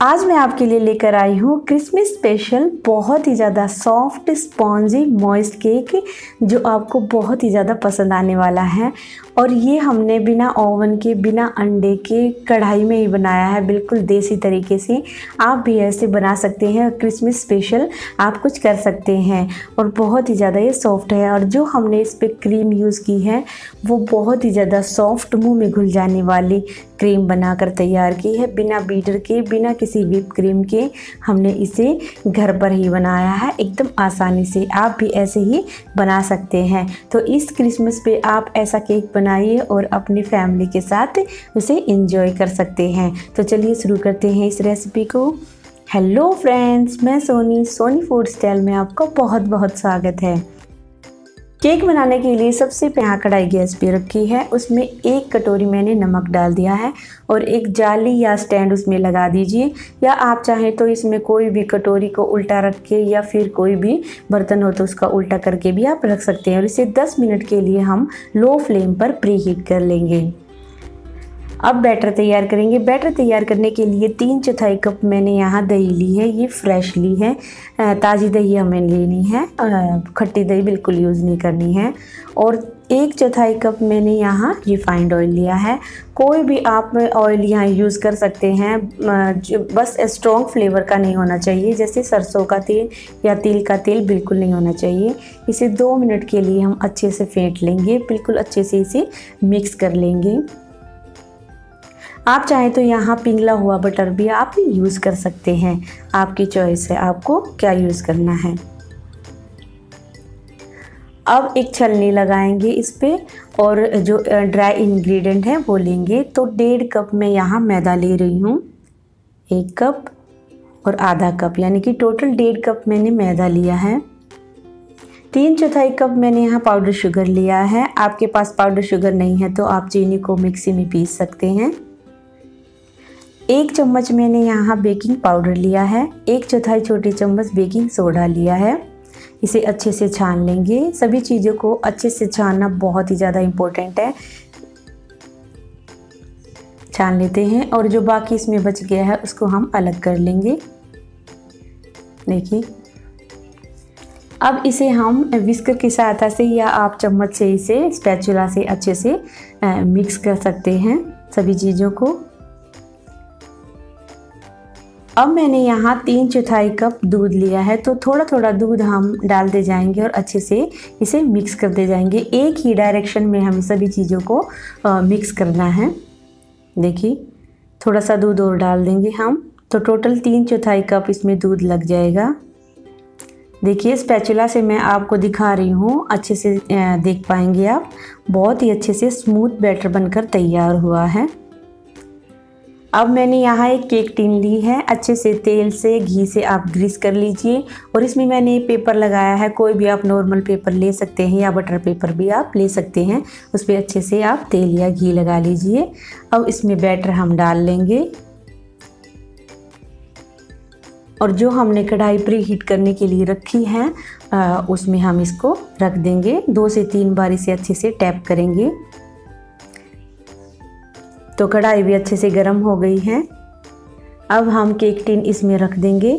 आज मैं आपके लिए लेकर आई हूँ क्रिसमस स्पेशल बहुत ही ज़्यादा सॉफ्ट, स्पॉन्जी, मॉइस्ट केक जो आपको बहुत ही ज़्यादा पसंद आने वाला है। और ये हमने बिना ओवन के, बिना अंडे के कढ़ाई में ही बनाया है, बिल्कुल देसी तरीके से। आप भी ऐसे बना सकते हैं क्रिसमस स्पेशल आप कुछ कर सकते हैं। और बहुत ही ज़्यादा ये सॉफ्ट है और जो हमने इस पर क्रीम यूज़ की है, वो बहुत ही ज़्यादा सॉफ्ट मुँह में घुल जाने वाली क्रीम बनाकर तैयार की है। बिना बीटर के, बिना किसी विप क्रीम के हमने इसे घर पर ही बनाया है। एकदम आसानी से आप भी ऐसे ही बना सकते हैं। तो इस क्रिसमस पे आप ऐसा केक बनाइए और अपनी फैमिली के साथ उसे इंजॉय कर सकते हैं। तो चलिए शुरू करते हैं इस रेसिपी को। हेलो फ्रेंड्स मैं सोनी सोनी फ़ूड स्टाइल में आपका बहुत बहुत स्वागत है। केक बनाने के लिए सबसे पहला कढ़ाई गैस पे रखी है। उसमें एक कटोरी मैंने नमक डाल दिया है और एक जाली या स्टैंड उसमें लगा दीजिए। या आप चाहें तो इसमें कोई भी कटोरी को उल्टा रख के या फिर कोई भी बर्तन हो तो उसका उल्टा करके भी आप रख सकते हैं। और इसे 10 मिनट के लिए हम लो फ्लेम पर प्री हीट कर लेंगे। अब बैटर तैयार करेंगे। बैटर तैयार करने के लिए तीन चौथाई कप मैंने यहाँ दही ली है। ये फ्रेश ली है। ताज़ी दही हमें लेनी है। खट्टी दही बिल्कुल यूज़ नहीं करनी है। और एक चौथाई कप मैंने यहाँ रिफाइंड ऑयल लिया है। कोई भी आप ऑयल यहाँ यूज़ कर सकते हैं। बस स्ट्रॉन्ग फ्लेवर का नहीं होना चाहिए। जैसे सरसों का तेल या तिल का तेल बिल्कुल नहीं होना चाहिए। इसे दो मिनट के लिए हम अच्छे से फेंट लेंगे। बिल्कुल अच्छे से इसे मिक्स कर लेंगे। आप चाहें तो यहाँ पिघला हुआ बटर भी आप यूज़ कर सकते हैं। आपकी चॉइस है, आपको क्या यूज़ करना है। अब एक छलनी लगाएँगे इस पर और जो ड्राई इंग्रेडिएंट है वो लेंगे। तो डेढ़ कप मैं यहाँ मैदा ले रही हूँ, एक कप और आधा कप यानी कि टोटल डेढ़ कप मैंने मैदा लिया है। तीन चौथाई कप मैंने यहाँ पाउडर शुगर लिया है। आपके पास पाउडर शुगर नहीं है तो आप चीनी को मिक्सी में पीस सकते हैं। एक चम्मच मैंने यहाँ बेकिंग पाउडर लिया है। एक चौथाई छोटी चम्मच बेकिंग सोडा लिया है। इसे अच्छे से छान लेंगे। सभी चीज़ों को अच्छे से छानना बहुत ही ज़्यादा इम्पोर्टेंट है। छान लेते हैं और जो बाकी इसमें बच गया है, उसको हम अलग कर लेंगे। देखिए। अब इसे हम विस्कर की सहायता से या आप चम्मच से इसे स्पैचुला से अच्छे से मिक्स कर सकते हैं सभी चीज़ों को। अब मैंने यहाँ तीन चौथाई कप दूध लिया है तो थोड़ा थोड़ा दूध हम डाल दे जाएँगे और अच्छे से इसे मिक्स कर दे जाएँगे। एक ही डायरेक्शन में हम सभी चीज़ों को आ, मिक्स करना है। देखिए थोड़ा सा दूध और डाल देंगे हम तो टोटल तीन चौथाई कप इसमें दूध लग जाएगा। देखिए स्पैचुला से मैं आपको दिखा रही हूँ अच्छे से देख पाएँगे आप। बहुत ही अच्छे से स्मूथ बैटर बनकर तैयार हुआ है। अब मैंने यहाँ एक केक टिन ली है। अच्छे से तेल से, घी से आप ग्रीस कर लीजिए। और इसमें मैंने पेपर लगाया है। कोई भी आप नॉर्मल पेपर ले सकते हैं या बटर पेपर भी आप ले सकते हैं। उस पर अच्छे से आप तेल या घी लगा लीजिए। अब इसमें बैटर हम डाल लेंगे। और जो हमने कढ़ाई प्री हीट करने के लिए रखी है उसमें हम इसको रख देंगे। दो से तीन बार इसे अच्छे से टैप करेंगे। तो कढ़ाई भी अच्छे से गर्म हो गई है। अब हम केक टिन इसमें रख देंगे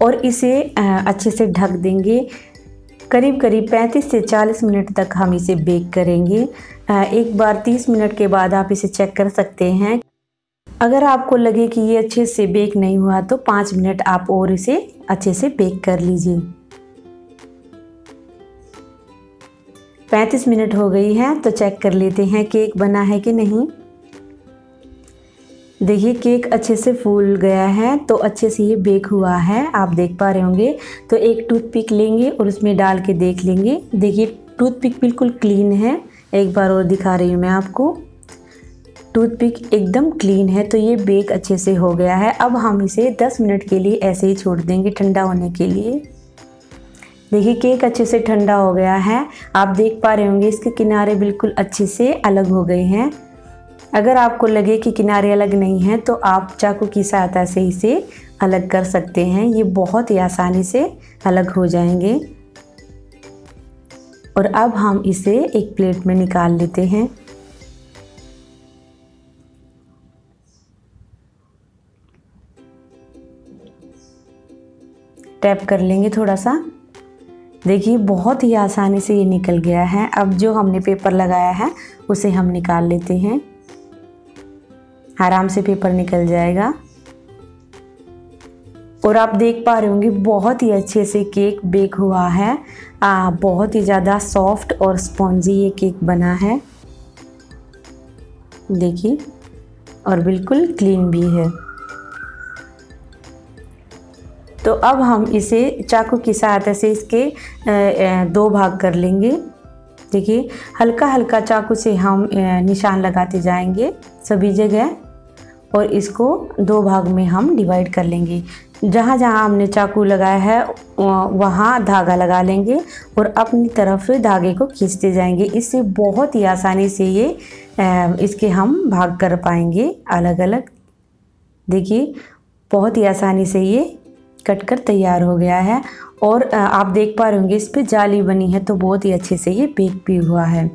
और इसे अच्छे से ढक देंगे। करीब करीब 35 से 40 मिनट तक हम इसे बेक करेंगे। एक बार 30 मिनट के बाद आप इसे चेक कर सकते हैं। अगर आपको लगे कि ये अच्छे से बेक नहीं हुआ तो पाँच मिनट आप और इसे अच्छे से बेक कर लीजिए। पैंतीस मिनट हो गई है तो चेक कर लेते हैं केक बना है कि नहीं। देखिए, केक अच्छे से फूल गया है तो अच्छे से ये बेक हुआ है, आप देख पा रहे होंगे। तो एक टूथपिक लेंगे और उसमें डाल के देख लेंगे। देखिए, टूथपिक बिल्कुल क्लीन है, एक बार और दिखा रही हूँ मैं आपको। टूथपिक एकदम क्लीन है तो ये बेक अच्छे से हो गया है। अब हम इसे 10 मिनट के लिए ऐसे ही छोड़ देंगे ठंडा होने के लिए। देखिए, केक अच्छे से ठंडा हो गया है। आप देख पा रहे होंगे, इसके किनारे बिल्कुल अच्छे से अलग हो गए हैं। अगर आपको लगे कि किनारे अलग नहीं हैं तो आप चाकू की सहायता से इसे अलग कर सकते हैं। ये बहुत ही आसानी से अलग हो जाएँगे। और अब हम इसे एक प्लेट में निकाल लेते हैं। टैप कर लेंगे थोड़ा सा। देखिए बहुत ही आसानी से ये निकल गया है। अब जो हमने पेपर लगाया है उसे हम निकाल लेते हैं। आराम से पेपर निकल जाएगा। और आप देख पा रहे होंगे बहुत ही अच्छे से केक बेक हुआ है। आ, बहुत ही ज़्यादा सॉफ्ट और स्पॉन्जी ये केक बना है। देखिए और बिल्कुल क्लीन भी है। तो अब हम इसे चाकू की सहायता से इसके दो भाग कर लेंगे। देखिए हल्का हल्का चाकू से हम निशान लगाते जाएँगे सभी जगह और इसको दो भाग में हम डिवाइड कर लेंगे। जहाँ जहाँ हमने चाकू लगाया है वहाँ धागा लगा लेंगे और अपनी तरफ़ धागे को खींचते जाएँगे। इससे बहुत ही आसानी से ये इसके हम भाग कर पाएँगे अलग अलग देखिए, बहुत ही आसानी से ये कट कर तैयार हो गया है और आप देख पा रहे होंगे इस पर जाली बनी है तो बहुत ही अच्छे से ये बेक भी हुआ है।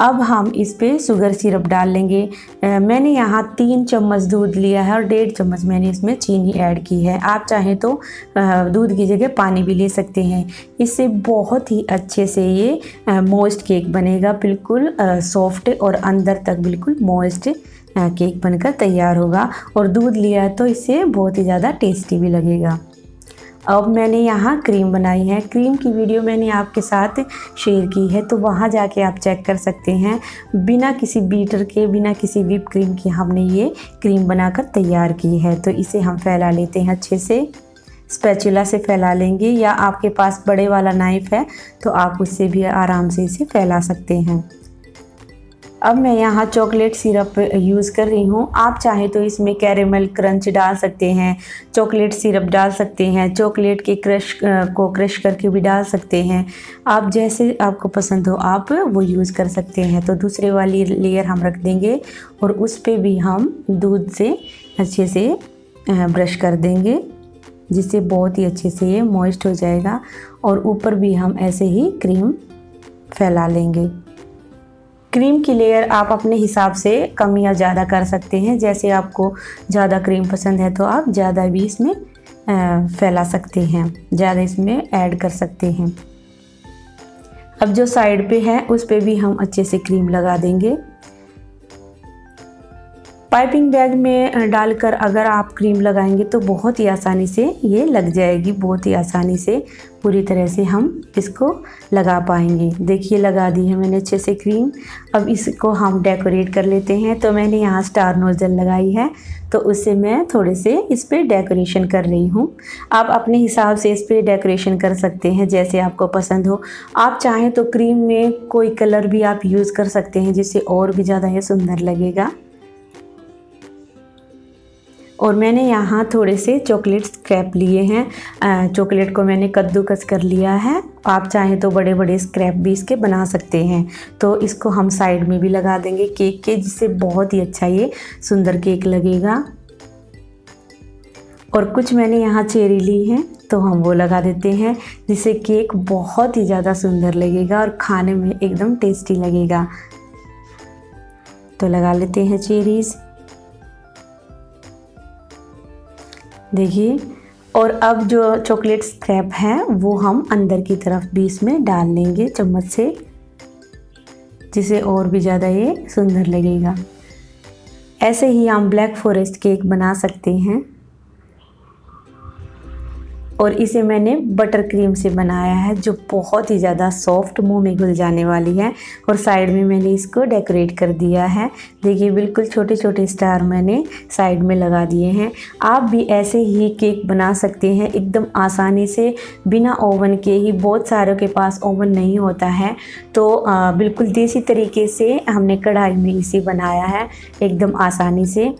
अब हम इस पर शुगर सिरप डाल लेंगे। मैंने यहाँ तीन चम्मच दूध लिया है और डेढ़ चम्मच मैंने इसमें चीनी ऐड की है। आप चाहें तो दूध की जगह पानी भी ले सकते हैं। इससे बहुत ही अच्छे से ये मोस्ट केक बनेगा। बिल्कुल सॉफ्ट और अंदर तक बिल्कुल मोस्ट केक बनकर तैयार होगा। और दूध लिया है तो इससे बहुत ही ज़्यादा टेस्टी भी लगेगा। अब मैंने यहाँ क्रीम बनाई है। क्रीम की वीडियो मैंने आपके साथ शेयर की है तो वहाँ जाके आप चेक कर सकते हैं। बिना किसी बीटर के, बिना किसी विप क्रीम के हमने ये क्रीम बनाकर तैयार की है। तो इसे हम फैला लेते हैं अच्छे से। स्पैचुला से फैला लेंगे या आपके पास बड़े वाला नाइफ़ है तो आप उससे भी आराम से इसे फैला सकते हैं। अब मैं यहाँ चॉकलेट सिरप यूज़ कर रही हूँ। आप चाहे तो इसमें कैरेमल क्रंच डाल सकते हैं चॉकलेट सिरप डाल सकते हैं चॉकलेट के क्रश को क्रश करके भी डाल सकते हैं। आप जैसे आपको पसंद हो, आप वो यूज़ कर सकते हैं। तो दूसरे वाली लेयर हम रख देंगे और उस पर भी हम दूध से अच्छे से ब्रश कर देंगे, जिससे बहुत ही अच्छे से ये मॉइस्ट हो जाएगा और ऊपर भी हम ऐसे ही क्रीम फैला लेंगे। क्रीम की लेयर आप अपने हिसाब से कम या ज़्यादा कर सकते हैं। जैसे आपको ज़्यादा क्रीम पसंद है तो आप ज़्यादा भी इसमें फैला सकते हैं। ज़्यादा इसमें ऐड कर सकते हैं। अब जो साइड पे है, उस पर भी हम अच्छे से क्रीम लगा देंगे। पाइपिंग बैग में डालकर अगर आप क्रीम लगाएँगे तो बहुत ही आसानी से ये लग जाएगी, बहुत ही आसानी से पूरी तरह से हम इसको लगा पाएँगे। देखिए, लगा दी है मैंने अच्छे से क्रीम अब इसको हम डेकोरेट कर लेते हैं। तो मैंने यहाँ स्टार नोज़ल लगाई है। तो उससे मैं थोड़े से इस पर डेकोरेशन कर रही हूँ। आप अपने हिसाब से इस पर डेकोरेशन कर सकते हैं जैसे आपको पसंद हो। आप चाहें तो क्रीम में कोई कलर भी आप यूज़ कर सकते हैं जिससे और भी ज़्यादा ये सुंदर लगेगा। और मैंने यहाँ थोड़े से चॉकलेट स्क्रैप लिए हैं। चॉकलेट को मैंने कद्दूकस कर लिया है। आप चाहें तो बड़े बड़े स्क्रैप भी इसके बना सकते हैं। तो इसको हम साइड में भी लगा देंगे केक के, जिससे बहुत ही अच्छा ये सुंदर केक लगेगा। और कुछ मैंने यहाँ चेरी ली है तो हम वो लगा देते हैं, जिससे केक बहुत ही ज़्यादा सुंदर लगेगा और खाने में एकदम टेस्टी लगेगा। तो लगा लेते हैं चेरीज़। देखिए, और अब जो चॉकलेट स्क्रैप है, वो हम अंदर की तरफ़ भी इसमें डाल लेंगे चम्मच से। जिसे और भी ज़्यादा ये सुंदर लगेगा। ऐसे ही हम ब्लैक फॉरेस्ट केक बना सकते हैं। और इसे मैंने बटर क्रीम से बनाया है जो बहुत ही ज़्यादा सॉफ्ट मुँह में घुल जाने वाली है और साइड में मैंने इसको डेकोरेट कर दिया है। देखिए बिल्कुल छोटे छोटे स्टार मैंने साइड में लगा दिए हैं। आप भी ऐसे ही केक बना सकते हैं एकदम आसानी से। बिना ओवन के ही बहुत सारों के पास ओवन नहीं होता है। तो आ, बिल्कुल देसी तरीके से हमने कढ़ाई में इसे बनाया है एकदम आसानी से।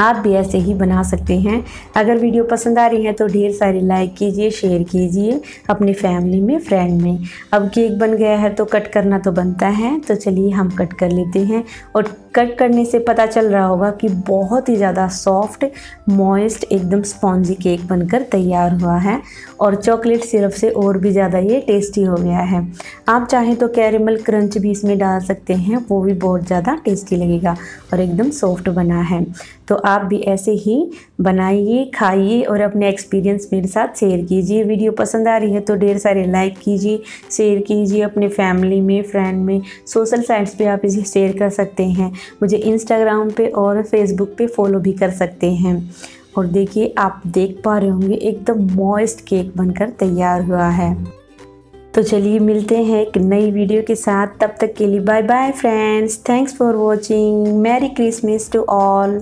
आप भी ऐसे ही बना सकते हैं। अगर वीडियो पसंद आ रही है तो ढेर सारी लाइक कीजिए शेयर कीजिए अपनी फैमिली में फ्रेंड में। अब केक बन गया है तो कट करना तो बनता है तो चलिए हम कट कर लेते हैं। और कट करने से पता चल रहा होगा कि बहुत ही ज़्यादा सॉफ्ट मॉइस्ट एकदम स्पॉन्जी केक बनकर तैयार हुआ है। और चॉकलेट सिरप से और भी ज़्यादा ये टेस्टी हो गया है। आप चाहें तो कैरेमल क्रंच भी इसमें डाल सकते हैं, वो भी बहुत ज़्यादा टेस्टी लगेगा और एकदम सॉफ्ट बना है। तो आप भी ऐसे ही बनाइए, खाइए और अपने एक्सपीरियंस मेरे साथ शेयर कीजिए। वीडियो पसंद आ रही है तो ढेर सारे लाइक कीजिए शेयर कीजिए अपने फैमिली में फ्रेंड में। सोशल साइट्स पे आप इसे शेयर कर सकते हैं। मुझे इंस्टाग्राम पे और फेसबुक पे फॉलो भी कर सकते हैं। और देखिए, आप देख पा रहे होंगे, एकदम मॉइस्ट केक बनकर तैयार हुआ है। तो चलिए मिलते हैं एक नई वीडियो के साथ। तब तक के लिए bye bye friends thanks for watching merry Christmas to all